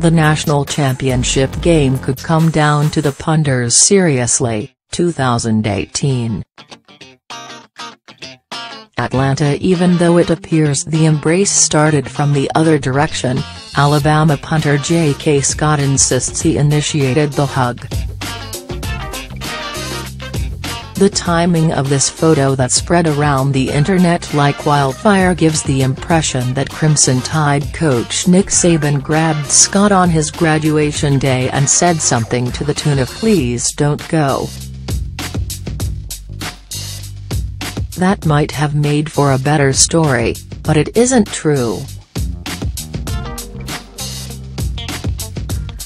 The national championship game could come down to the punters seriously, 2018. Atlanta Even though it appears the embrace started from the other direction, Alabama punter J.K. Scott insists he initiated the hug. The timing of this photo that spread around the internet like wildfire gives the impression that Crimson Tide coach Nick Saban grabbed Scott on his graduation day and said something to the tune of please don't go. That might have made for a better story, but it isn't true.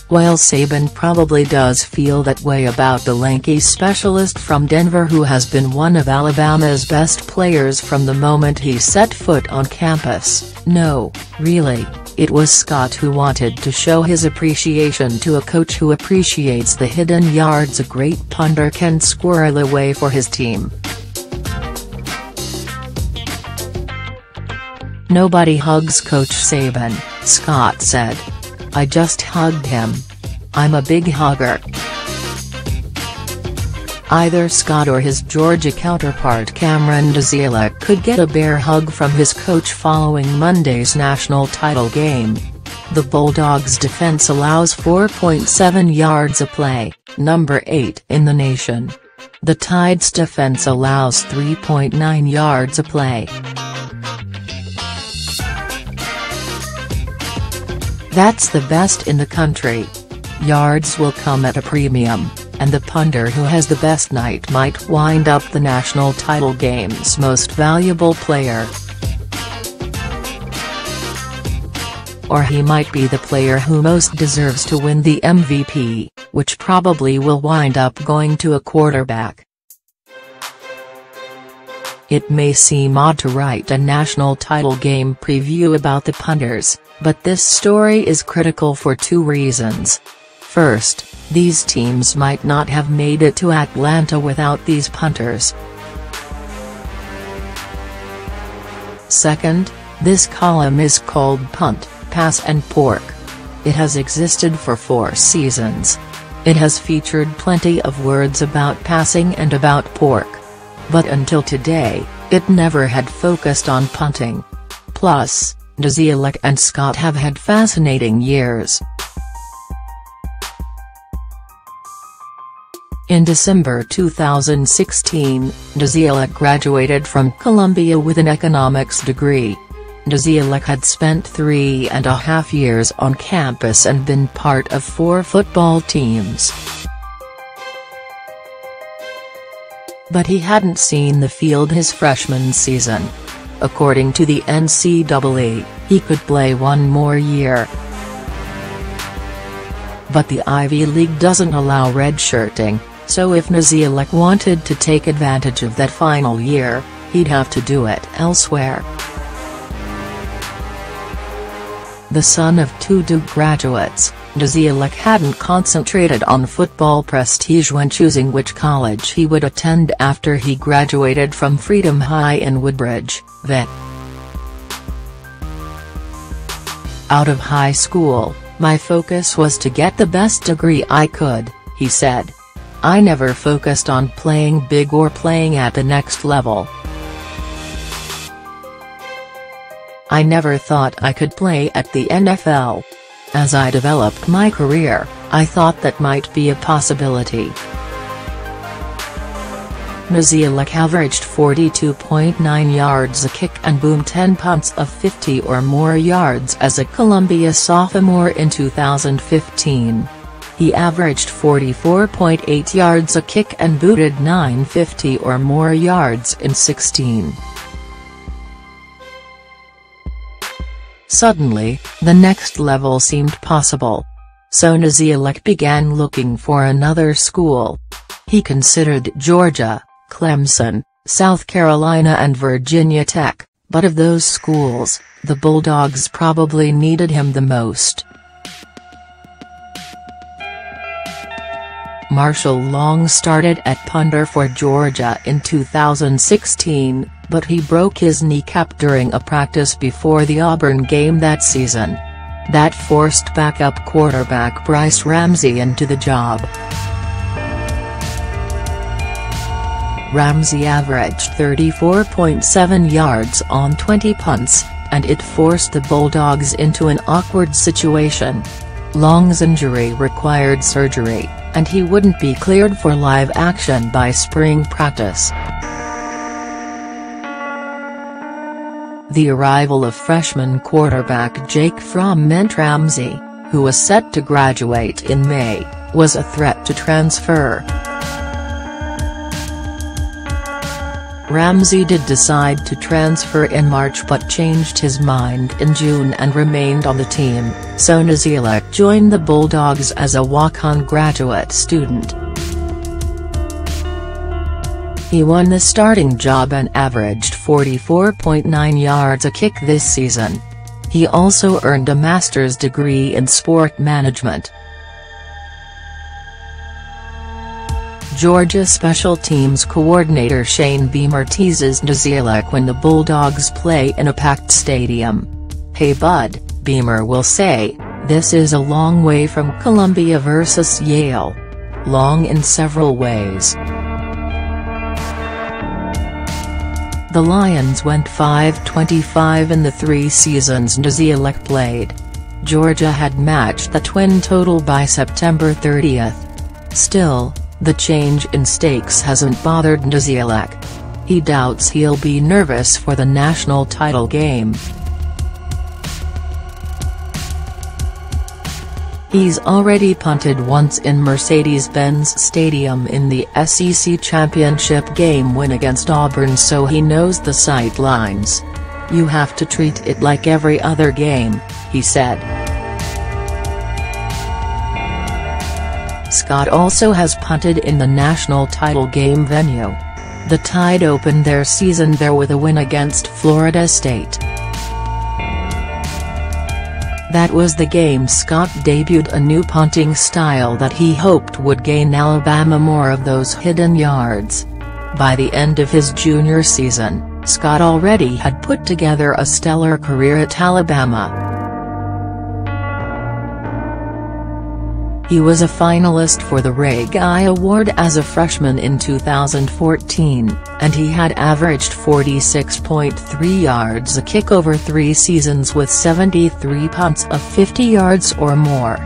While Saban probably does feel that way about the lanky specialist from Denver who has been one of Alabama's best players from the moment he set foot on campus, no, really, it was Scott who wanted to show his appreciation to a coach who appreciates the hidden yards a great punter can squirrel away for his team. Nobody hugs Coach Saban, Scott said. I just hugged him. I'm a big hugger. Either Scott or his Georgia counterpart Cameron Nizialek could get a bear hug from his coach following Monday's national title game. The Bulldogs' defense allows 4.7 yards a play, number 8 in the nation. The Tide's defense allows 3.9 yards a play. That's the best in the country. Yards will come at a premium, and the punter who has the best night might wind up the national title game's most valuable player. Or he might be the player who most deserves to win the MVP, which probably will wind up going to a quarterback. It may seem odd to write a national title game preview about the punters, but this story is critical for two reasons. First, these teams might not have made it to Atlanta without these punters. Second, this column is called Punt, Pass and Pork. It has existed for four seasons. It has featured plenty of words about passing and about pork. But until today, it never had focused on punting. Plus, Nizialek and Scott have had fascinating years. In December 2016, Nizialek graduated from Columbia with an economics degree. Nizialek had spent three and a half years on campus and been part of four football teams. But he hadn't seen the field his freshman season. According to the NCAA, he could play one more year. But the Ivy League doesn't allow redshirting, so if Nizialek wanted to take advantage of that final year, he'd have to do it elsewhere. The son of two Duke graduates, Nizialek hadn't concentrated on football prestige when choosing which college he would attend after he graduated from Freedom High in Woodbridge, VA. Out of high school, my focus was to get the best degree I could, he said. I never focused on playing big or playing at the next level. I never thought I could play at the NFL. As I developed my career, I thought that might be a possibility. Nizialek averaged 42.9 yards a kick and boomed 10 punts of 50 or more yards as a Columbia sophomore in 2015. He averaged 44.8 yards a kick and booted 950 or more yards in 16. Suddenly, the next level seemed possible. So Nizialek began looking for another school. He considered Georgia, Clemson, South Carolina and Virginia Tech, but of those schools, the Bulldogs probably needed him the most. Marshall Long started at punter for Georgia in 2016, but he broke his kneecap during a practice before the Auburn game that season. that forced backup quarterback Brice Ramsey into the job. Ramsey averaged 34.7 yards on 20 punts, and it forced the Bulldogs into an awkward situation. Long's injury required surgery, and he wouldn't be cleared for live action by spring practice. The arrival of freshman quarterback Jake Fromm meant Ramsey, who was set to graduate in May, was a threat to transfer. Ramsey did decide to transfer in March but changed his mind in June and remained on the team, so Nizialek joined the Bulldogs as a walk-on graduate student. He won the starting job and averaged 44.9 yards a kick this season. He also earned a master's degree in sport management. Georgia special teams coordinator Shane Beamer teases Nizialek when the Bulldogs play in a packed stadium. Hey bud, Beamer will say, this is a long way from Columbia versus Yale. Long in several ways. The Lions went 5-25 in the three seasons Nizialek played. Georgia had matched the twin total by September 30. Still, the change in stakes hasn't bothered Nizialek. He doubts he'll be nervous for the national title game. He's already punted once in Mercedes-Benz Stadium in the SEC Championship game win against Auburn so he knows the sight lines. You have to treat it like every other game, he said. Scott also has punted in the national title game venue. The Tide opened their season there with a win against Florida State. That was the game Scott debuted a new punting style that he hoped would gain Alabama more of those hidden yards. By the end of his junior season, Scott already had put together a stellar career at Alabama. He was a finalist for the Ray Guy Award as a freshman in 2014, and he had averaged 46.3 yards a kick over three seasons with 73 punts of 50 yards or more.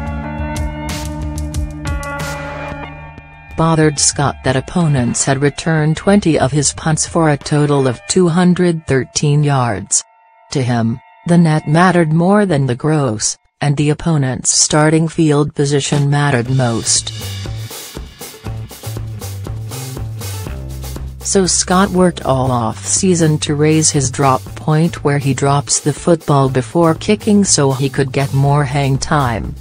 Bothered Scott that opponents had returned 20 of his punts for a total of 213 yards. To him, the net mattered more than the gross and the opponent's starting field position mattered most. So Scott worked all off-season to raise his drop point where he drops the football before kicking so he could get more hang time.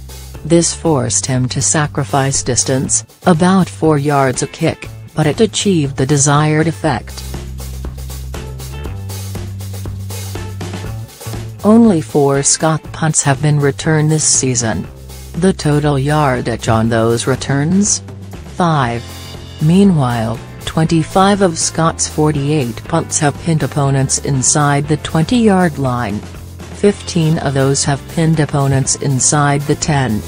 This forced him to sacrifice distance, about 4 yards a kick, but it achieved the desired effect. Only four Scott punts have been returned this season. The total yardage on those returns? 5. Meanwhile, 25 of Scott's 48 punts have pinned opponents inside the 20-yard line. 15 of those have pinned opponents inside the 10.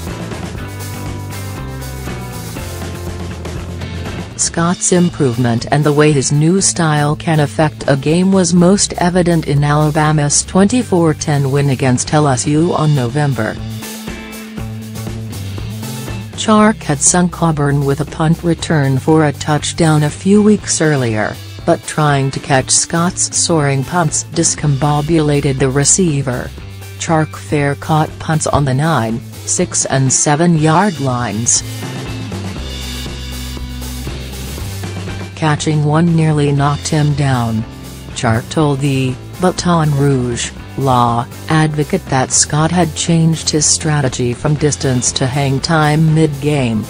Scott's improvement and the way his new style can affect a game was most evident in Alabama's 24-10 win against LSU on November. Chark had sunk Auburn with a punt return for a touchdown a few weeks earlier, but trying to catch Scott's soaring punts discombobulated the receiver. Chark fair caught punts on the 9, 6 and 7 yard lines. Catching one nearly knocked him down. Chark told the Baton Rouge law advocate that Scott had changed his strategy from distance to hang time mid-game.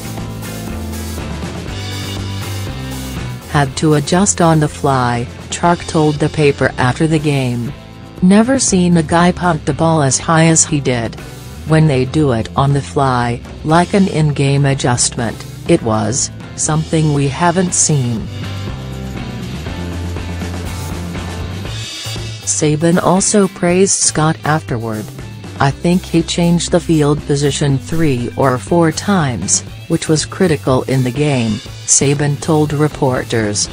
Had to adjust on the fly, Chark told the paper after the game. Never seen a guy punt the ball as high as he did. When they do it on the fly, like an in-game adjustment, it was, something we haven't seen. Saban also praised Scott afterward. I think he changed the field position three or four times, which was critical in the game, Saban told reporters.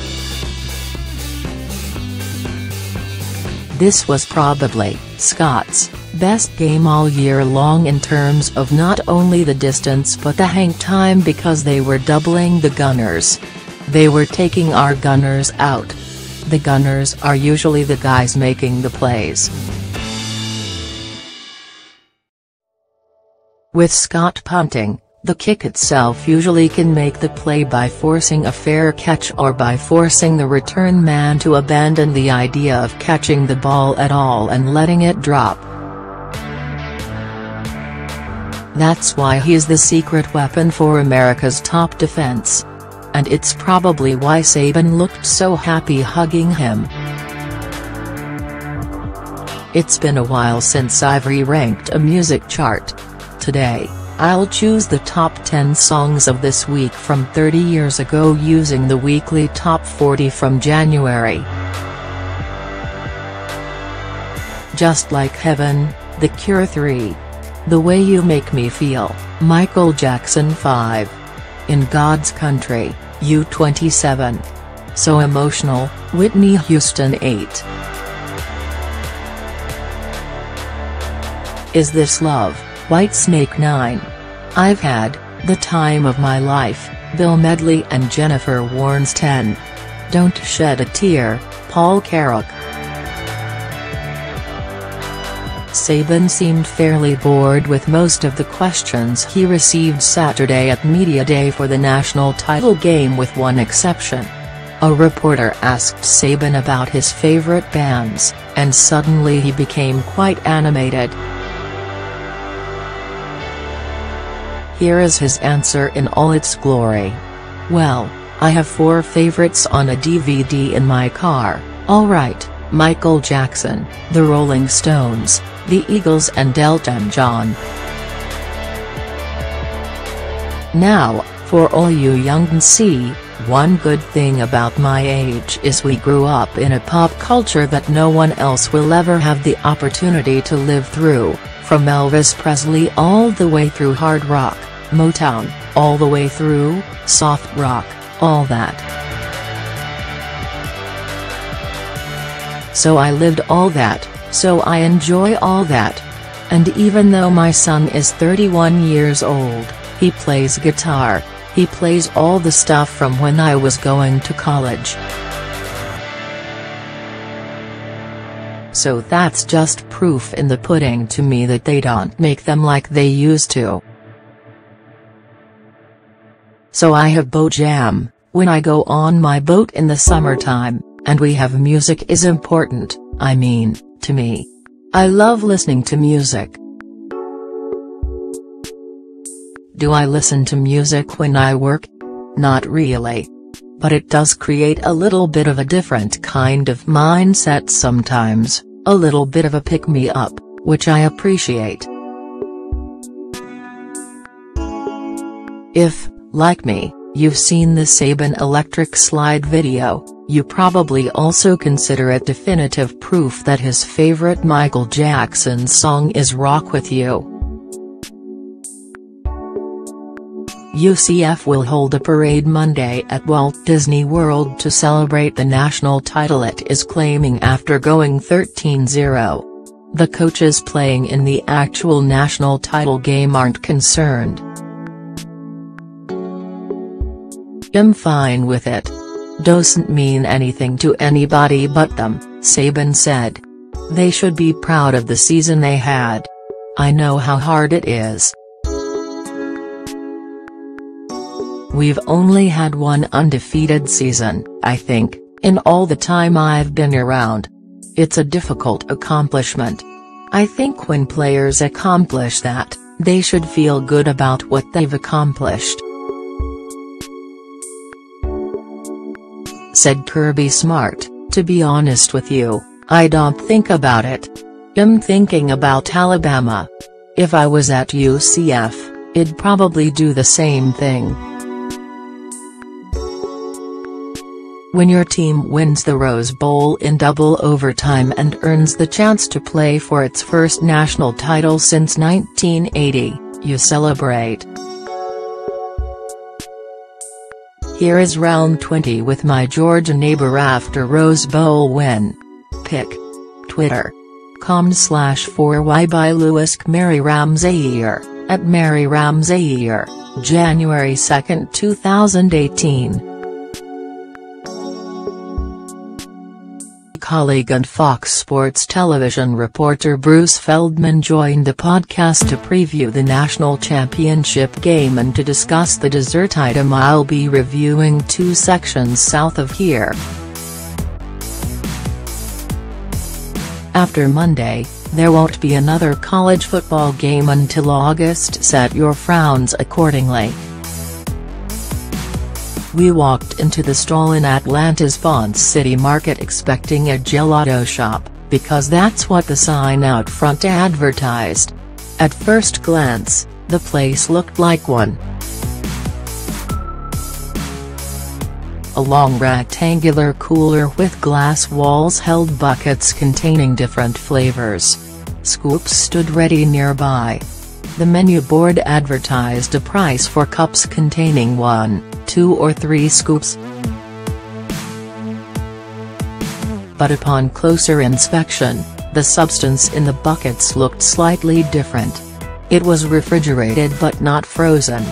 This was probably, Scott's, best game all year long in terms of not only the distance but the hang time because they were doubling the gunners. They were taking our gunners out. The gunners are usually the guys making the plays. With Scott punting, the kick itself usually can make the play by forcing a fair catch or by forcing the return man to abandon the idea of catching the ball at all and letting it drop. That's why he's the secret weapon for America's top defense. And it's probably why Saban looked so happy hugging him. It's been a while since I've re-ranked a music chart. Today, I'll choose the top 10 songs of this week from 30 years ago using the weekly top 40 from January. Just Like Heaven, The Cure 3. The Way You Make Me Feel, Michael Jackson 5. In God's Country, U27. So Emotional, Whitney Houston 8. Is This Love? White Snake 9. I've had, the time of my life, Bill Medley and Jennifer Warnes 10. Don't Shed a Tear, Paul Carrack. Saban seemed fairly bored with most of the questions he received Saturday at Media Day for the national title game with one exception. A reporter asked Saban about his favorite bands, and suddenly he became quite animated. Here is his answer in all its glory. Well, I have four favorites on a DVD in my car, alright, Michael Jackson, The Rolling Stones, The Eagles and Elton John. Now, for all you young see, one good thing about my age is we grew up in a pop culture that no one else will ever have the opportunity to live through, from Elvis Presley all the way through hard rock. Motown, all the way through, soft rock, all that. So I lived all that, so I enjoy all that. And even though my son is 31 years old, he plays guitar, he plays all the stuff from when I was going to college. So that's just proof in the pudding to me that they don't make them like they used to. So I have boat jam, when I go on my boat in the summertime, and we have music is important, I mean, to me. I love listening to music. Do I listen to music when I work? Not really. But it does create a little bit of a different kind of mindset sometimes, a little bit of a pick-me-up, which I appreciate. If, like me, you've seen the Saban electric slide video, you probably also consider it definitive proof that his favorite Michael Jackson song is Rock With You. UCF will hold a parade Monday at Walt Disney World to celebrate the national title it is claiming after going 13-0. The coaches playing in the actual national title game aren't concerned. I'm fine with it. Doesn't mean anything to anybody but them, Saban said. They should be proud of the season they had. I know how hard it is. We've only had one undefeated season, I think, in all the time I've been around. It's a difficult accomplishment. I think when players accomplish that, they should feel good about what they've accomplished. Said Kirby Smart, to be honest with you, I don't think about it. I'm thinking about Alabama. If I was at UCF, I'd probably do the same thing. When your team wins the Rose Bowl in double overtime and earns the chance to play for its first national title since 1980, you celebrate. Here is round 20 with my Georgia neighbor after Rose Bowl win. Pick. Twitter. com slash 4y by Lewis Mary Ramsayer, at Mary Ramsayer, January 2, 2018. Colleague and Fox Sports television reporter Bruce Feldman joined the podcast to preview the national championship game and to discuss the dessert item I'll be reviewing two sections south of here. After Monday, there won't be another college football game until August set your frowns accordingly. We walked into the stall in Atlanta's Ponce City Market expecting a gelato shop, because that's what the sign out front advertised. At first glance, the place looked like one. A long rectangular cooler with glass walls held buckets containing different flavors. Scoops stood ready nearby. The menu board advertised a price for cups containing one two or three scoops. But upon closer inspection, the substance in the buckets looked slightly different. It was refrigerated but not frozen.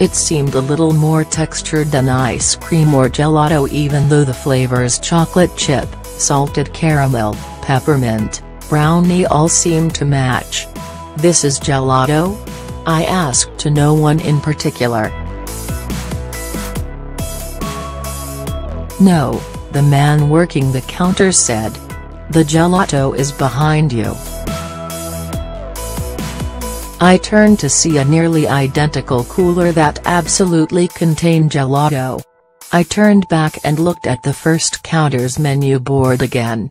It seemed a little more textured than ice cream or gelato even though the flavors chocolate chip, salted caramel, peppermint, brownie all seemed to match. This is gelato? I asked to no one in particular. No, the man working the counter said. The gelato is behind you. I turned to see a nearly identical cooler that absolutely contained gelato. I turned back and looked at the first counter's menu board again.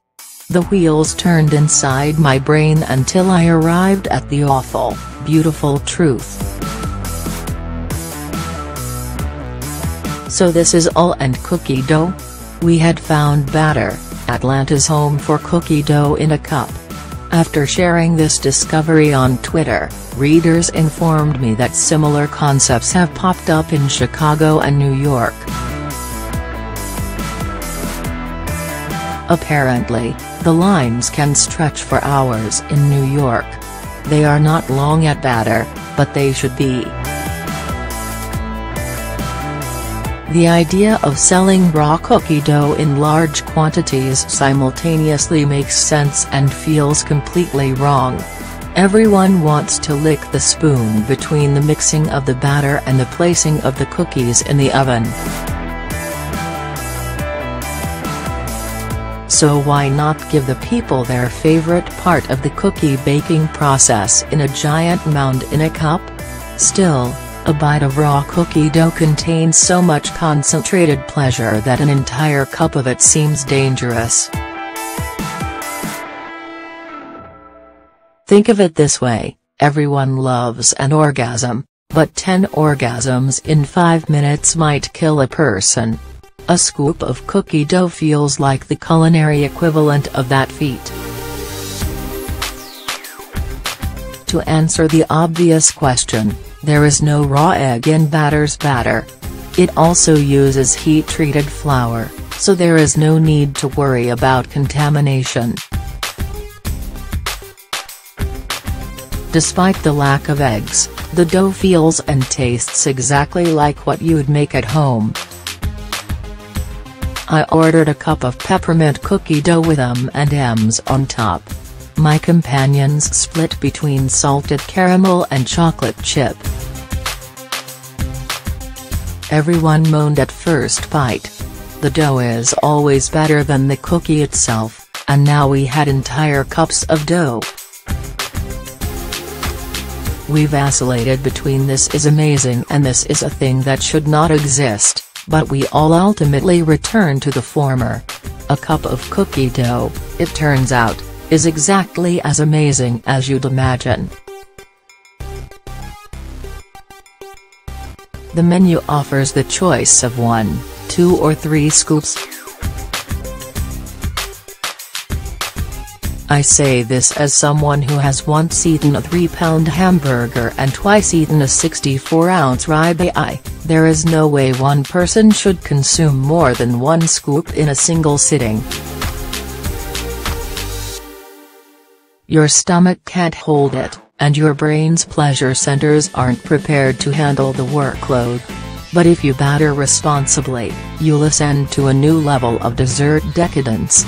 The wheels turned inside my brain until I arrived at the awful, beautiful truth. So this is all and cookie dough? We had found batter, Atlanta's home for cookie dough in a cup. After sharing this discovery on Twitter, readers informed me that similar concepts have popped up in Chicago and New York. Apparently, the lines can stretch for hours in New York. They are not long at batter, but they should be. The idea of selling raw cookie dough in large quantities simultaneously makes sense and feels completely wrong. Everyone wants to lick the spoon between the mixing of the batter and the placing of the cookies in the oven. So why not give the people their favorite part of the cookie baking process in a giant mound in a cup? Still, a bite of raw cookie dough contains so much concentrated pleasure that an entire cup of it seems dangerous. Think of it this way, everyone loves an orgasm, but 10 orgasms in 5 minutes might kill a person. A scoop of cookie dough feels like the culinary equivalent of that feat. To answer the obvious question, there is no raw egg in batter's batter. It also uses heat-treated flour, so there is no need to worry about contamination. Despite the lack of eggs, the dough feels and tastes exactly like what you'd make at home. I ordered a cup of peppermint cookie dough with M&Ms on top. My companions split between salted caramel and chocolate chip. Everyone moaned at first bite. The dough is always better than the cookie itself, and now we had entire cups of dough. We vacillated between this is amazing and this is a thing that should not exist. But we all ultimately return to the former. A cup of cookie dough, it turns out, is exactly as amazing as you'd imagine. The menu offers the choice of one, two or three scoops. I say this as someone who has once eaten a 3-pound hamburger and twice eaten a 64-ounce ribeye, there is no way one person should consume more than one scoop in a single sitting. Your stomach can't hold it, and your brain's pleasure centers aren't prepared to handle the workload. But if you batter responsibly, you'll ascend to a new level of dessert decadence.